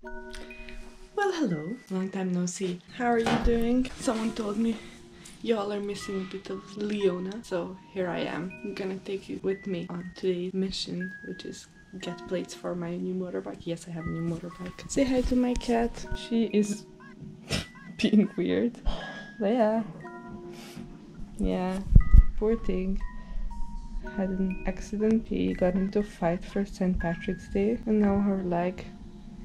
Well, hello. Long time no see. How are you doing? Someone told me y'all are missing a bit of Leona, so here I am. I'm gonna take you with me on today's mission, which is get plates for my new motorbike. Yes, I have a new motorbike. Say hi to my cat. She is being weird. But yeah. Yeah. Poor thing. Had an accident. She got into a fight for St. Patrick's Day and now her leg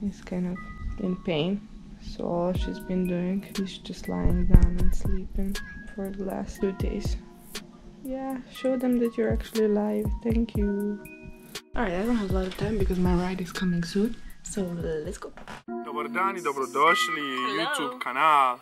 is kind of in pain. So all she's been doing is just lying down and sleeping for the last two days. Yeah, show them that you're actually alive. Thank you. Alright, I don't have a lot of time because my ride is coming soon. So let's go. Dobar dan i dobrodošli YouTube kanal.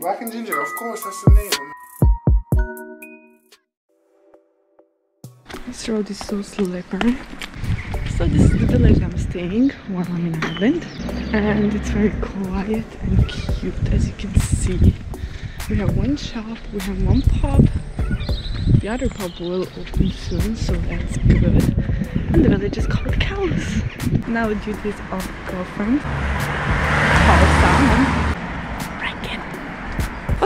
Black and Ginger, of course, that's the name. This road is so slippery. So this is the village I'm staying while I'm in Ireland and it's very quiet and cute as you can see. We have one shop, we have one pub. The other pub will open soon so that's good. And the village is called Kells. Now duties of girlfriend.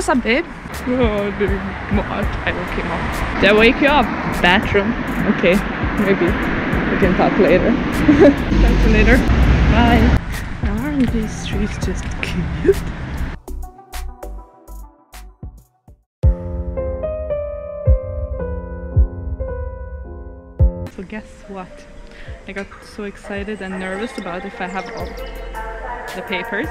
What's up babe? Oh, dude, title came up. Did I wake you up? Bathroom. Okay, maybe we can talk later. talk to you later. Bye. Aren't these trees just cute? So guess what? I got so excited and nervous about if I have all the papers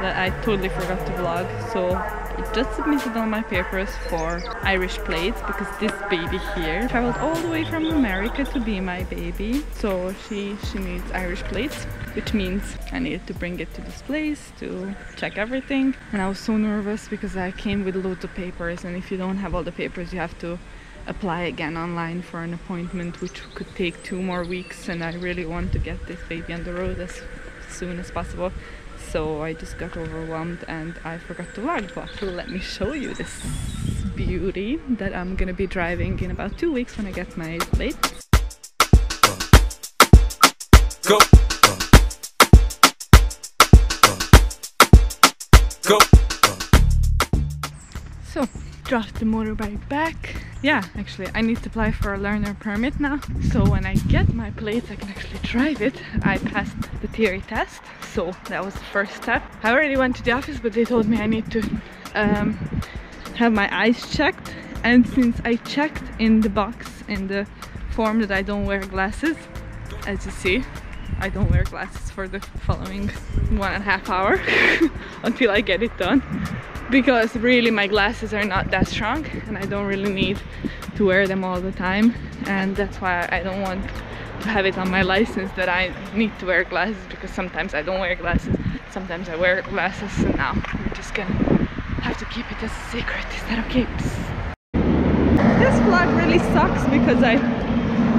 that I totally forgot to vlog. So I just submitted all my papers for Irish plates because this baby here traveled all the way from America to be my baby. So she, she needs Irish plates, which means I needed to bring it to this place to check everything. And I was so nervous because I came with loads of papers and if you don't have all the papers you have to apply again online for an appointment which could take two more weeks and I really want to get this baby on the road as soon as possible so I just got overwhelmed and I forgot to vlog but let me show you this beauty that I'm gonna be driving in about two weeks when I get my plate Go. Go. So, dropped the motorbike back. Yeah, actually, I need to apply for a learner permit now. So when I get my plates, I can actually drive it. I passed the theory test, so that was the first step. I already went to the office, but they told me I need to um, have my eyes checked. And since I checked in the box in the form that I don't wear glasses, as you see, I don't wear glasses for the following one and a half hour until I get it done because really my glasses are not that strong and I don't really need to wear them all the time. And that's why I don't want to have it on my license that I need to wear glasses because sometimes I don't wear glasses. Sometimes I wear glasses so now we're just gonna have to keep it as a secret. Is that okay? This vlog really sucks because I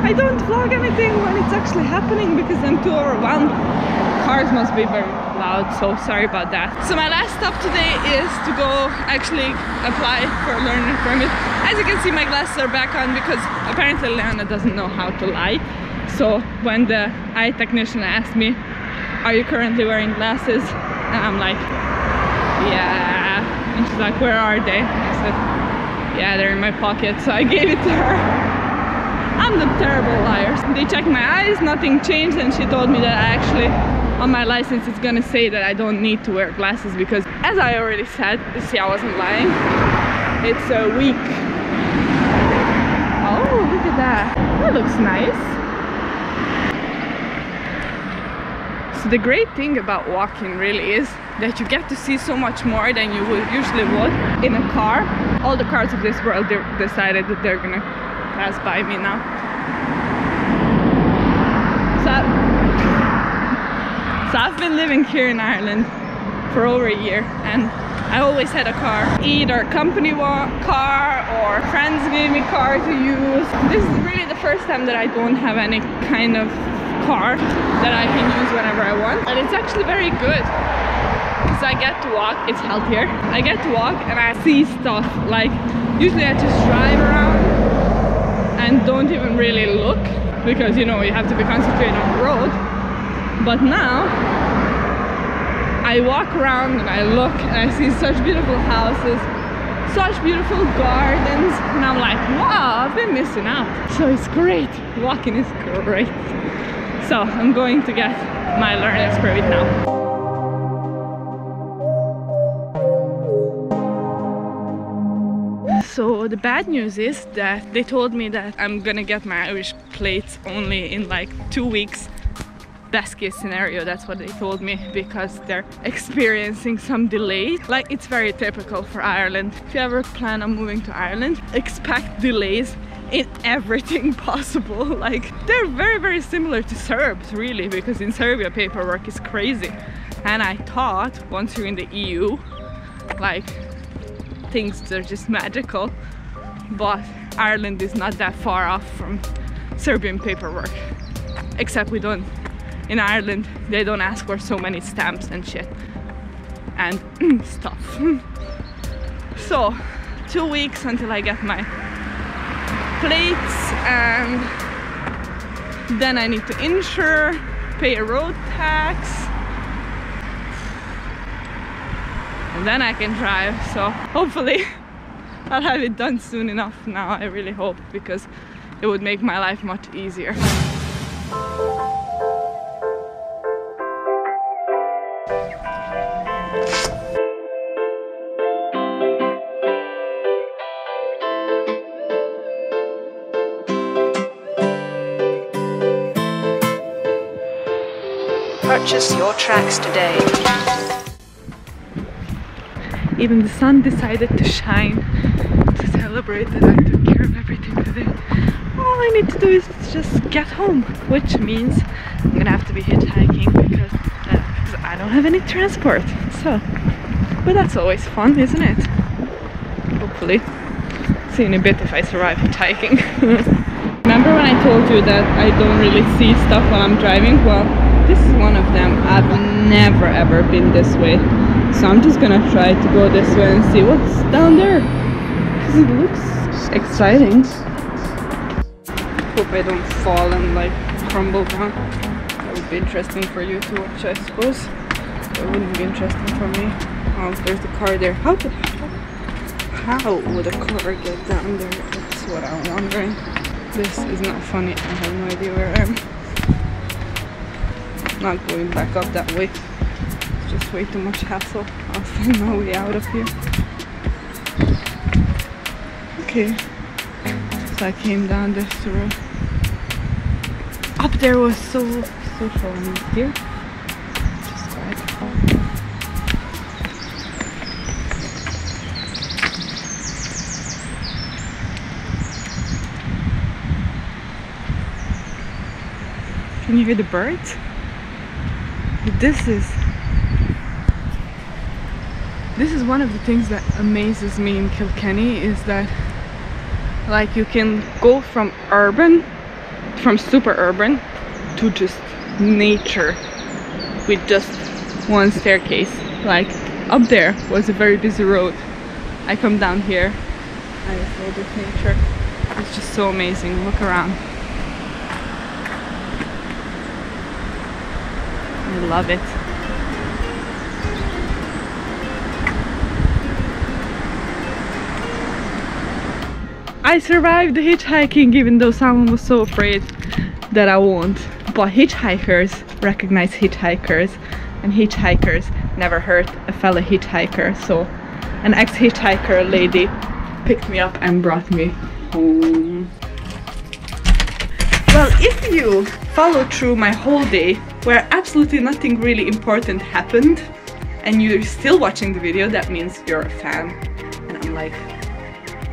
I don't vlog anything when it's actually happening because I'm too overwhelmed cars must be very loud so sorry about that. So my last stop today is to go actually apply for a learner permit. As you can see my glasses are back on because apparently Leona doesn't know how to lie. So when the eye technician asked me are you currently wearing glasses? And I'm like yeah. And she's like where are they? I said yeah they're in my pocket. So I gave it to her. I'm the terrible liar. They checked my eyes, nothing changed and she told me that I actually on my license it's gonna say that I don't need to wear glasses because as I already said, see I wasn't lying, it's a week. Oh, look at that. That looks nice. So the great thing about walking really is that you get to see so much more than you would usually would in a car. All the cars of this world decided that they're gonna pass by me now. So, so I've been living here in Ireland for over a year and I always had a car, either company car or friends gave me car to use. This is really the first time that I don't have any kind of car that I can use whenever I want and it's actually very good. Because I get to walk, it's healthier. I get to walk and I see stuff like usually I just drive around and don't even really look because you know you have to be concentrated on the road. But now I walk around and I look and I see such beautiful houses, such beautiful gardens, and I'm like, wow, I've been missing out. So it's great. Walking is great. So I'm going to get my learner's permit now. So the bad news is that they told me that I'm gonna get my Irish plates only in like two weeks. Best case scenario, that's what they told me because they're experiencing some delays. Like it's very typical for Ireland. If you ever plan on moving to Ireland, expect delays in everything possible. Like they're very, very similar to Serbs really because in Serbia paperwork is crazy. And I thought once you're in the EU, like things are just magical but Ireland is not that far off from Serbian paperwork except we don't in Ireland they don't ask for so many stamps and shit and stuff. So two weeks until I get my plates and then I need to insure pay a road tax. And then I can drive so hopefully I'll have it done soon enough now I really hope because it would make my life much easier Purchase your tracks today. even the sun decided to shine to celebrate that I took care of everything today. All I need to do is just get home, which means I'm gonna have to be hitchhiking because, uh, I don't have any transport. So, but that's always fun, isn't it? Hopefully. See in a bit if I survive hitchhiking. Remember when I told you that I don't really see stuff while I'm driving? Well, this is one of them. I've never ever been this way. So I'm just gonna try to go this way and see what's down there. Because it looks exciting. Hope I don't fall and like crumble down. That would be interesting for you to watch, I suppose. It wouldn't be interesting for me. Oh, there's the car there. How did how would a car get down there? That's what I'm wondering. This is not funny. I have no idea where I am. Not going back up that way. It's just way too much hassle. I'll find my way out of here. Okay. So I came down this road. Up there was so so fun. Here. Just quiet. Can you hear the birds? This is this is one of the things that amazes me in Kilkenny is that like you can go from urban from super urban to just nature with just one staircase. Like up there was a very busy road. I come down here I this nature. It's just so amazing. Look around I love it. I survived the hitchhiking even though someone was so afraid that I won't. But hitchhikers recognize hitchhikers and hitchhikers never hurt a fellow hitchhiker. So an ex-hitchhiker lady picked me up and brought me home. Well, if you follow through my whole day where absolutely nothing really important happened and you're still watching the video, that means you're a fan. And I'm like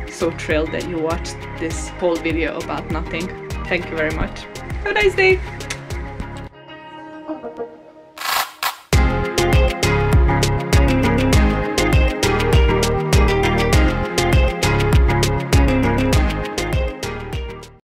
so thrilled that you watched this whole video about nothing. Thank you very much. Have a nice day.